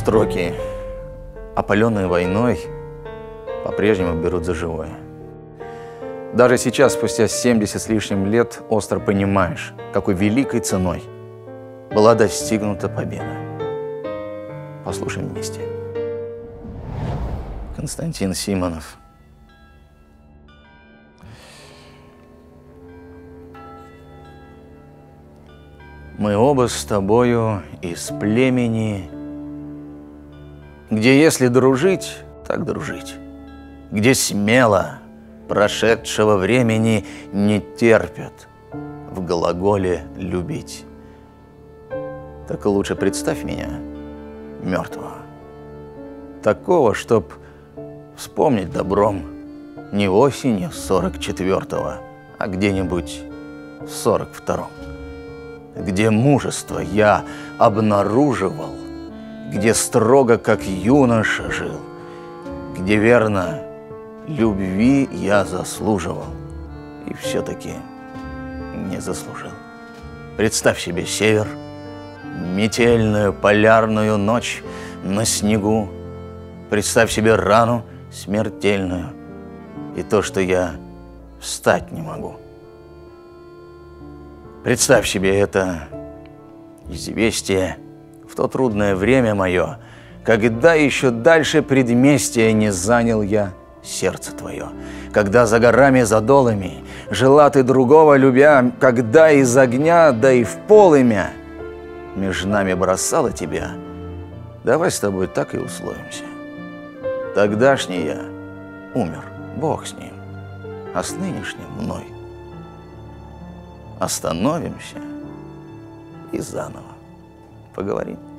Строки, опаленные войной, по-прежнему берут за живое. Даже сейчас, спустя 70 с лишним лет, остро понимаешь, какой великой ценой была достигнута победа. Послушаем вместе. Константин Симонов. Мы оба с тобою из племени, где если дружить, так дружить, где смело прошедшего времени не терпят в глаголе «любить». Так лучше представь меня мертвого. Такого, чтоб вспомнить добром не осенью сорок четвертого, а где-нибудь в сорок втором. Где мужество я обнаруживал, где строго, как юноша жил, где верно любви я заслуживал и все-таки не заслужил. Представь себе север, метельную полярную ночь на снегу. Представь себе рану смертельную и то, что я встать не могу. Представь себе это известие в то трудное время мое, когда еще дальше предместия не занял я сердце твое, когда за горами, за долами жила ты другого любя, когда из огня, да и в полымя между нами бросала тебя, давай с тобой так и условимся. Тогдашний я умер, Бог с ним, а с нынешним мной. Остановимся и заново поговорим.